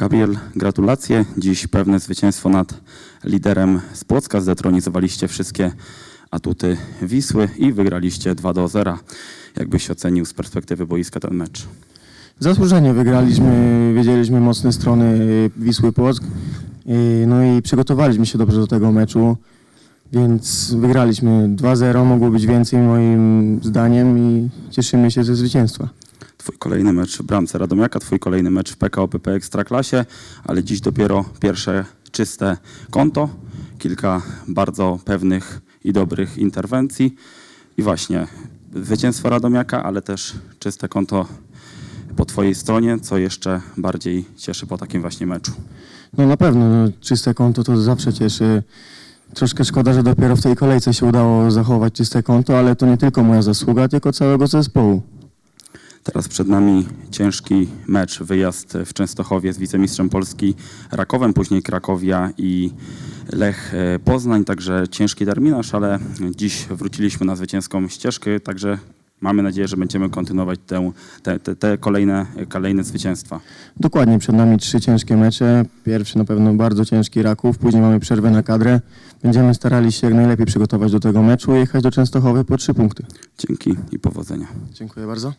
Gabriel, gratulacje. Dziś pewne zwycięstwo nad liderem z Płocka. Zdetronizowaliście wszystkie atuty Wisły i wygraliście 2 do 0. Jakbyś ocenił z perspektywy boiska ten mecz? Zasłużenie wygraliśmy, wiedzieliśmy mocne strony y, Wisły Płock. Y, No i przygotowaliśmy się dobrze do tego meczu, więc wygraliśmy 2-0, mogło być więcej moim zdaniem i cieszymy się ze zwycięstwa. Twój kolejny mecz w bramce Radomiaka, twój kolejny mecz w PKO PP Ekstraklasie, ale dziś dopiero pierwsze czyste konto, kilka bardzo pewnych i dobrych interwencji i właśnie zwycięstwo Radomiaka, ale też czyste konto po twojej stronie, co jeszcze bardziej cieszy po takim właśnie meczu. No na pewno, no, czyste konto to zawsze cieszy. Troszkę szkoda, że dopiero w tej kolejce się udało zachować czyste konto, ale to nie tylko moja zasługa, tylko całego zespołu. Teraz przed nami ciężki mecz, wyjazd w Częstochowie z wicemistrzem Polski Rakowem, później Krakowia i Lech e, Poznań, także ciężki terminarz, ale dziś wróciliśmy na zwycięską ścieżkę, także mamy nadzieję, że będziemy kontynuować tę, te, te, te kolejne, kolejne zwycięstwa. Dokładnie, przed nami trzy ciężkie mecze. Pierwszy na pewno bardzo ciężki Raków, później mamy przerwę na kadrę. Będziemy starali się jak najlepiej przygotować do tego meczu i jechać do Częstochowy po trzy punkty. Dzięki i powodzenia. Dziękuję bardzo.